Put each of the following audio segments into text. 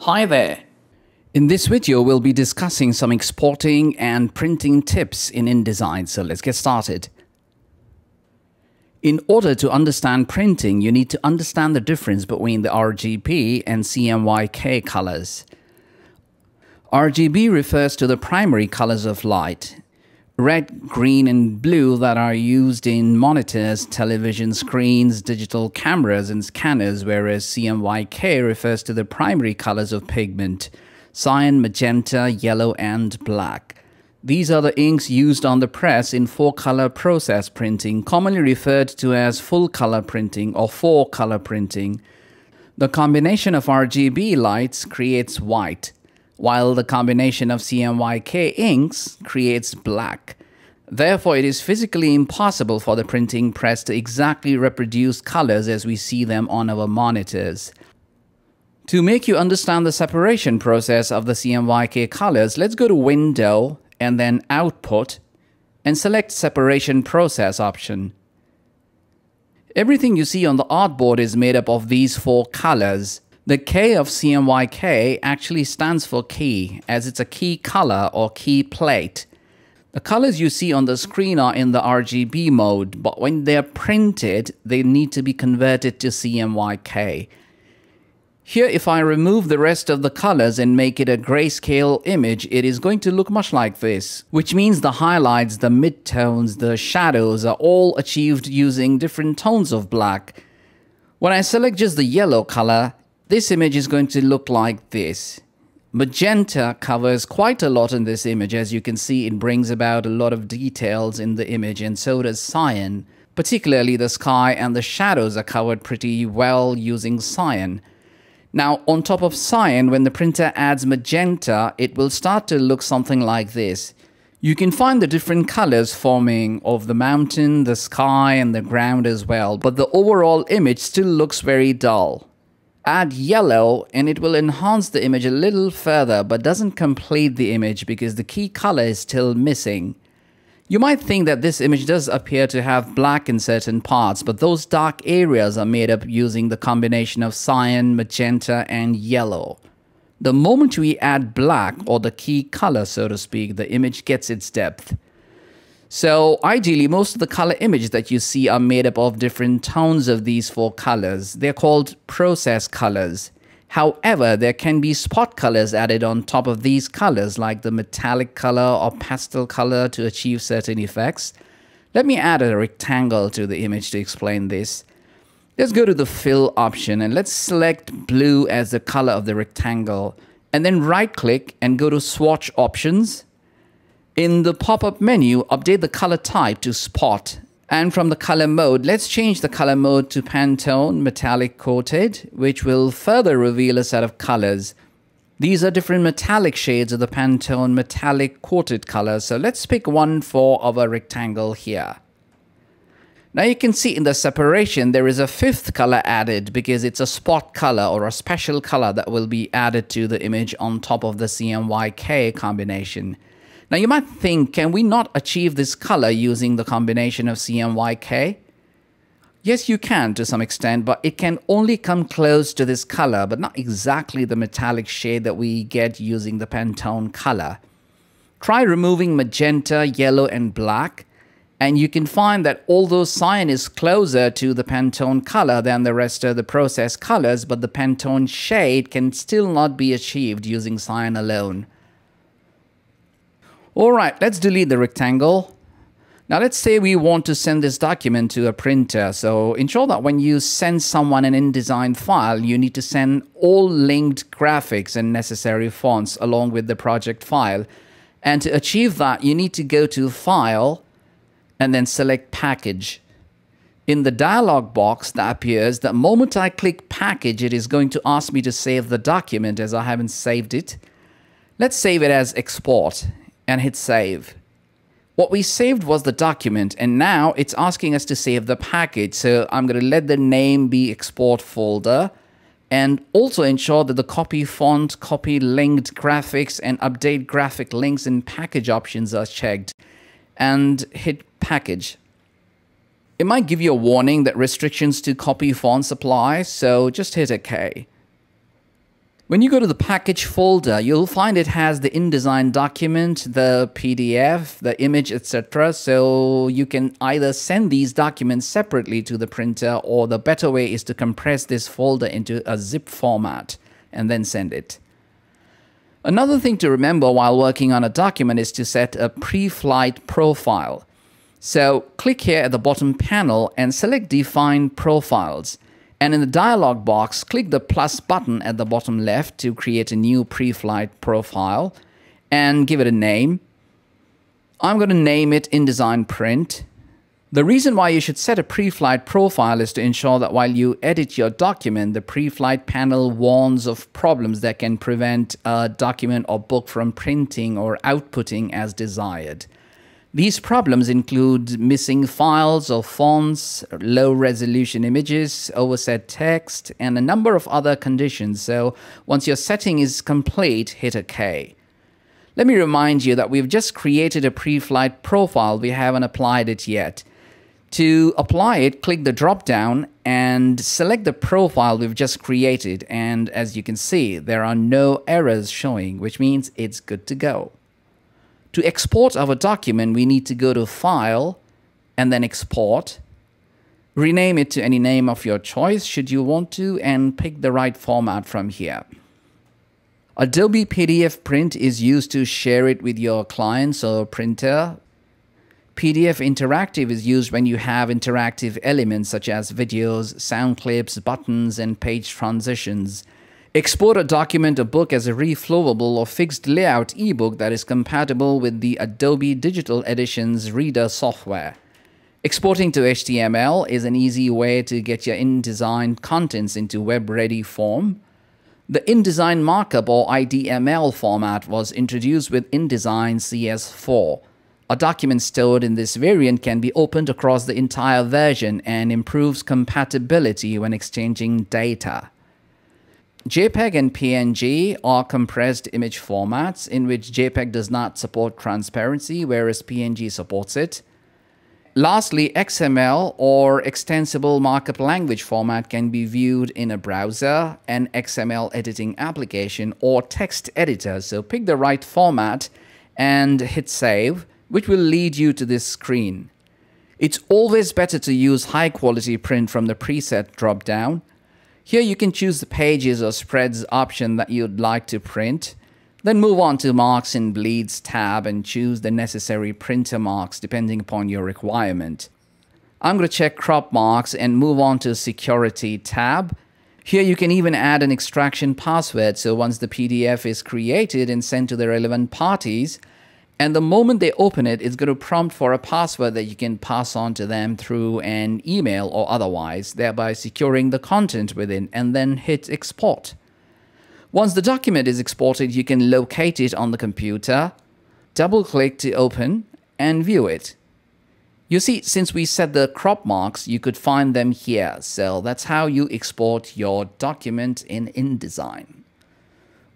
Hi there. In this video, we'll be discussing some exporting and printing tips in InDesign, so let's get started. In order to understand printing, you need to understand the difference between the RGB and CMYK colors. RGB refers to the primary colors of light, red, green, and blue that are used in monitors, television screens, digital cameras, and scanners, whereas CMYK refers to the primary colors of pigment cyan, magenta, yellow, and black. These are the inks used on the press in four color process printing, commonly referred to as full color printing or four color printing. The combination of RGB lights creates white while the combination of CMYK inks creates black. Therefore, it is physically impossible for the printing press to exactly reproduce colors as we see them on our monitors. To make you understand the separation process of the CMYK colors, let's go to Window and then Output and select Separation Process option. Everything you see on the artboard is made up of these four colors. The K of CMYK actually stands for key, as it's a key color or key plate. The colors you see on the screen are in the RGB mode, but when they're printed, they need to be converted to CMYK. Here, if I remove the rest of the colors and make it a grayscale image, it is going to look much like this, which means the highlights, the midtones, the shadows are all achieved using different tones of black. When I select just the yellow color, this image is going to look like this. Magenta covers quite a lot in this image. As you can see, it brings about a lot of details in the image and so does cyan. Particularly the sky and the shadows are covered pretty well using cyan. Now, on top of cyan, when the printer adds magenta, it will start to look something like this. You can find the different colors forming of the mountain, the sky, and the ground as well, but the overall image still looks very dull add yellow and it will enhance the image a little further but doesn't complete the image because the key color is still missing. You might think that this image does appear to have black in certain parts, but those dark areas are made up using the combination of cyan, magenta, and yellow. The moment we add black, or the key color so to speak, the image gets its depth. So ideally, most of the color images that you see are made up of different tones of these four colors. They're called process colors. However, there can be spot colors added on top of these colors like the metallic color or pastel color to achieve certain effects. Let me add a rectangle to the image to explain this. Let's go to the fill option and let's select blue as the color of the rectangle and then right click and go to swatch options in the pop-up menu, update the color type to spot. And from the color mode, let's change the color mode to Pantone Metallic Coated, which will further reveal a set of colors. These are different metallic shades of the Pantone Metallic Coated color, so let's pick one for our rectangle here. Now you can see in the separation there is a fifth color added because it's a spot color or a special color that will be added to the image on top of the CMYK combination. Now you might think, can we not achieve this color using the combination of CMYK? Yes, you can to some extent, but it can only come close to this color, but not exactly the metallic shade that we get using the Pantone color. Try removing magenta, yellow, and black, and you can find that although cyan is closer to the Pantone color than the rest of the process colors, but the Pantone shade can still not be achieved using cyan alone. All right, let's delete the rectangle. Now let's say we want to send this document to a printer. So ensure that when you send someone an InDesign file, you need to send all linked graphics and necessary fonts along with the project file. And to achieve that, you need to go to File and then select Package. In the dialog box that appears, the moment I click Package, it is going to ask me to save the document as I haven't saved it. Let's save it as Export and hit save. What we saved was the document and now it's asking us to save the package. So I'm going to let the name be export folder and also ensure that the copy font, copy linked graphics and update graphic links and package options are checked and hit package. It might give you a warning that restrictions to copy fonts apply, so just hit OK. When you go to the package folder, you'll find it has the InDesign document, the PDF, the image, etc. So you can either send these documents separately to the printer or the better way is to compress this folder into a zip format and then send it. Another thing to remember while working on a document is to set a pre-flight profile. So click here at the bottom panel and select Define Profiles. And in the dialog box, click the plus button at the bottom left to create a new pre-flight profile and give it a name. I'm going to name it InDesign Print. The reason why you should set a pre-flight profile is to ensure that while you edit your document, the pre-flight panel warns of problems that can prevent a document or book from printing or outputting as desired. These problems include missing files or fonts, low resolution images, overset text, and a number of other conditions. So once your setting is complete, hit OK. Let me remind you that we've just created a pre-flight profile. We haven't applied it yet. To apply it, click the drop down and select the profile we've just created. And as you can see, there are no errors showing, which means it's good to go. To export our document, we need to go to File and then Export. Rename it to any name of your choice should you want to and pick the right format from here. Adobe PDF Print is used to share it with your clients or printer. PDF Interactive is used when you have interactive elements such as videos, sound clips, buttons, and page transitions. Export a document or book as a reflowable or fixed layout ebook that is compatible with the Adobe Digital Edition's Reader software. Exporting to HTML is an easy way to get your InDesign contents into web-ready form. The InDesign markup or IDML format was introduced with InDesign CS4. A document stored in this variant can be opened across the entire version and improves compatibility when exchanging data. JPEG and PNG are compressed image formats in which JPEG does not support transparency, whereas PNG supports it. Lastly, XML or Extensible Markup Language format can be viewed in a browser, an XML editing application, or text editor. So pick the right format and hit save, which will lead you to this screen. It's always better to use high quality print from the preset dropdown here you can choose the pages or spreads option that you'd like to print. Then move on to Marks and Bleeds tab and choose the necessary printer marks depending upon your requirement. I'm going to check crop marks and move on to Security tab. Here you can even add an extraction password so once the PDF is created and sent to the relevant parties, and the moment they open it, it's going to prompt for a password that you can pass on to them through an email or otherwise, thereby securing the content within, and then hit export. Once the document is exported, you can locate it on the computer, double click to open, and view it. You see, since we set the crop marks, you could find them here. So that's how you export your document in InDesign.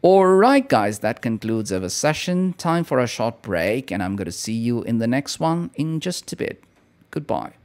Alright guys, that concludes our session. Time for a short break and I'm going to see you in the next one in just a bit. Goodbye.